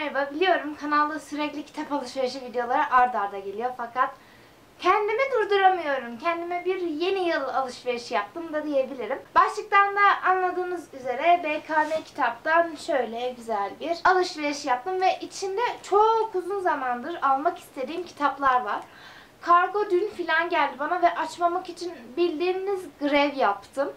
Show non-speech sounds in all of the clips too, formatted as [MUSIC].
merhaba. Biliyorum kanalda sürekli kitap alışverişi videoları ard arda geliyor fakat kendimi durduramıyorum. Kendime bir yeni yıl alışverişi yaptım da diyebilirim. Başlıktan da anladığınız üzere BKM kitaptan şöyle güzel bir alışveriş yaptım ve içinde çok uzun zamandır almak istediğim kitaplar var. Kargo dün filan geldi bana ve açmamak için bildiğiniz grev yaptım.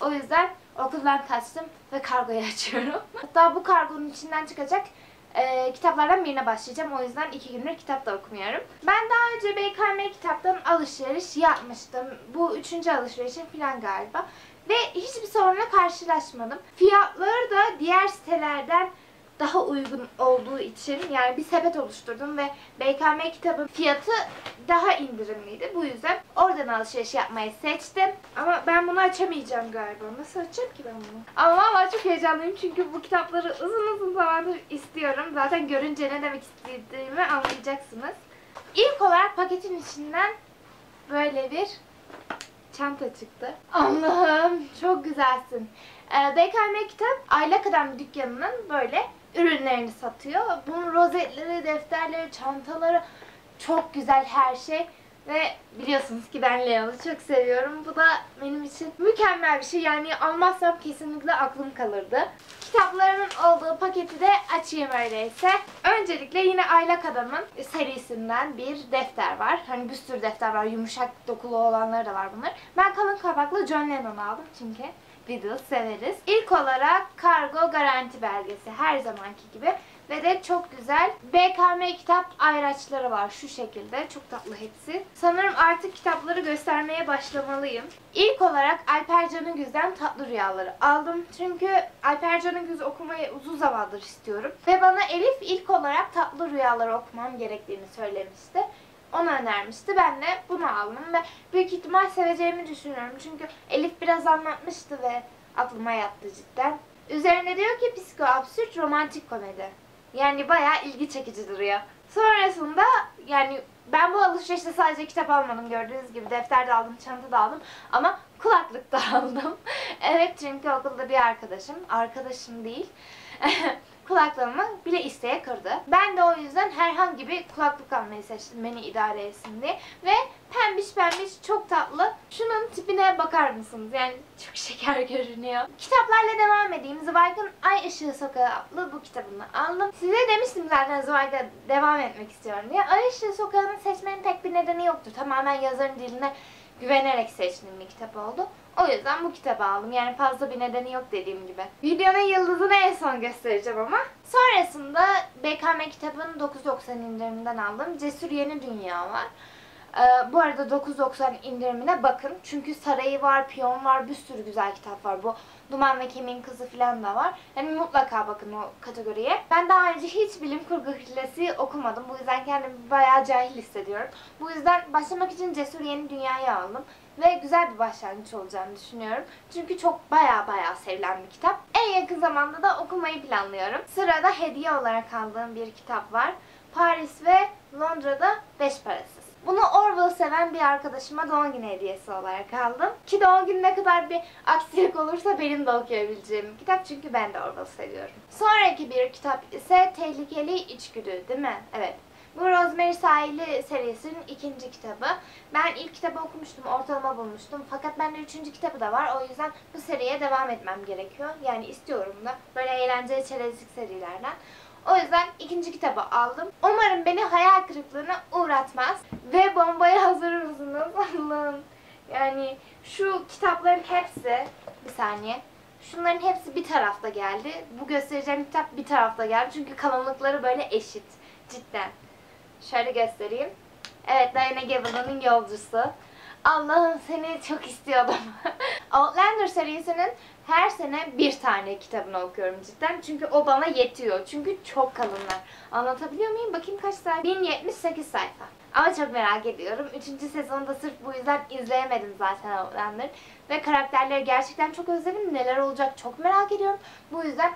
O yüzden okuldan kaçtım ve kargoyu [LAUGHS] açıyorum. Hatta bu kargonun içinden çıkacak e, kitaplardan birine başlayacağım. O yüzden iki gündür kitap da okumuyorum. Ben daha önce BKM kitaptan alışveriş yapmıştım. Bu üçüncü alışverişim falan galiba. Ve hiçbir sorunla karşılaşmadım. Fiyatları da diğer sitelerden daha uygun olduğu için yani bir sepet oluşturdum ve BKM kitabın fiyatı daha indirimliydi. Bu yüzden oradan alışveriş yapmayı seçtim. Ama ben bunu açamayacağım galiba. Nasıl açacağım ki ben bunu? Ama valla çok heyecanlıyım çünkü bu kitapları uzun uzun zamandır istiyorum. Zaten görünce ne demek istediğimi anlayacaksınız. İlk olarak paketin içinden böyle bir çanta çıktı. Allah'ım çok güzelsin. Ee, BKM Kitap Aylak Adam dükkanının böyle ürünlerini satıyor. Bunun rozetleri, defterleri, çantaları çok güzel her şey. Ve biliyorsunuz ki ben Leon'u çok seviyorum. Bu da benim için mükemmel bir şey. Yani almazsam kesinlikle aklım kalırdı. Kitaplarımın olduğu paketi de açayım öyleyse. Öncelikle yine Aylak Adam'ın serisinden bir defter var. Hani bir sürü defter var. Yumuşak dokulu olanları da var bunlar. Ben kalın kapaklı John Lennon aldım çünkü Beatles severiz. İlk olarak kargo garanti belgesi her zamanki gibi. Ve de çok güzel BKM kitap ayraçları var şu şekilde. Çok tatlı hepsi. Sanırım artık kitapları göstermeye başlamalıyım. İlk olarak Alper Canıgüz'den Tatlı Rüyaları aldım. Çünkü Alper Canıgüz okumayı uzun zamandır istiyorum. Ve bana Elif ilk olarak Tatlı Rüyaları okumam gerektiğini söylemişti. Onu önermişti. Ben de bunu aldım ve büyük ihtimal seveceğimi düşünüyorum. Çünkü Elif biraz anlatmıştı ve aklıma yattı cidden. Üzerine diyor ki psiko absürt romantik komedi. Yani bayağı ilgi çekici duruyor. Sonrasında yani ben bu alışverişte sadece kitap almadım gördüğünüz gibi defter de aldım, çanta da aldım ama kulaklık da [LAUGHS] aldım. evet çünkü okulda bir arkadaşım, arkadaşım değil, [LAUGHS] kulaklığımı bile isteye kırdı. Ben de o yüzden herhangi bir kulaklık almayı seçtim beni idare etsin diye. Ve pembiş pembiş çok tatlı. Şunun tipine bakar mısınız? Yani çok [LAUGHS] şeker görünüyor. Kitaplarla devam edeyim. Zweig'ın Ay Işığı Sokağı adlı bu kitabını aldım. Size demiştim zaten Zweig'a devam etmek istiyorum diye. Ay Işığı Sokağı'nı seçmenin pek bir nedeni yoktu. Tamamen yazarın diline güvenerek seçtiğim bir kitap oldu. O yüzden bu kitabı aldım. Yani fazla bir nedeni yok dediğim gibi. Videonun yıldızını en son göstereceğim ama. Sonrasında BKM kitabının 9.90 indiriminden aldım. Cesur Yeni Dünya var. Ee, bu arada 9.90 indirimine bakın. Çünkü Sarayı var, Piyon var, bir sürü güzel kitap var. Bu Duman ve Kimin Kızı falan da var. Yani mutlaka bakın o kategoriye. Ben daha önce hiç bilim kurgu hilesi okumadım. Bu yüzden kendimi bayağı cahil hissediyorum. Bu yüzden başlamak için Cesur Yeni Dünya'yı aldım. Ve güzel bir başlangıç olacağını düşünüyorum. Çünkü çok baya baya sevilen bir kitap. En yakın zamanda da okumayı planlıyorum. Sırada hediye olarak aldığım bir kitap var. Paris ve Londra'da 5 parasız. Bunu Orwell seven bir arkadaşıma doğum günü hediyesi olarak aldım. Ki doğum günü ne kadar bir aksilik olursa benim de okuyabileceğim kitap. Çünkü ben de Orwell seviyorum. Sonraki bir kitap ise Tehlikeli İçgüdü değil mi? Evet. Bu Rosemary Sahili serisinin ikinci kitabı. Ben ilk kitabı okumuştum, ortalama bulmuştum. Fakat bende üçüncü kitabı da var. O yüzden bu seriye devam etmem gerekiyor. Yani istiyorum da. Böyle eğlenceli çerezlik serilerden. O yüzden ikinci kitabı aldım. Umarım beni hayal kırıklığına uğratmaz. Ve bombaya [LAUGHS] hazır mısınız? [LAUGHS] Allah'ım. Yani şu kitapların hepsi, bir saniye. Şunların hepsi bir tarafta geldi. Bu göstereceğim kitap bir tarafta geldi. Çünkü kalınlıkları böyle eşit. Cidden. Şöyle göstereyim. Evet Diana Gabaldon'un yolcusu. Allah'ım seni çok istiyordum. [LAUGHS] Outlander serisinin her sene bir tane kitabını okuyorum cidden. Çünkü o bana yetiyor. Çünkü çok kalınlar. Anlatabiliyor muyum? Bakayım kaç sayfa? 1078 sayfa. Ama çok merak ediyorum. Üçüncü sezonu da sırf bu yüzden izleyemedim zaten Outlander. Ve karakterleri gerçekten çok özledim. Neler olacak çok merak ediyorum. Bu yüzden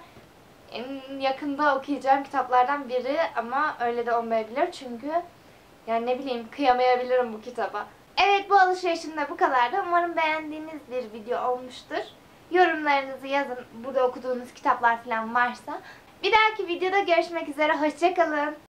en yakında okuyacağım kitaplardan biri ama öyle de olmayabilir çünkü yani ne bileyim kıyamayabilirim bu kitaba. Evet bu alışverişim de bu kadardı. Umarım beğendiğiniz bir video olmuştur. Yorumlarınızı yazın. Burada okuduğunuz kitaplar falan varsa. Bir dahaki videoda görüşmek üzere. Hoşçakalın.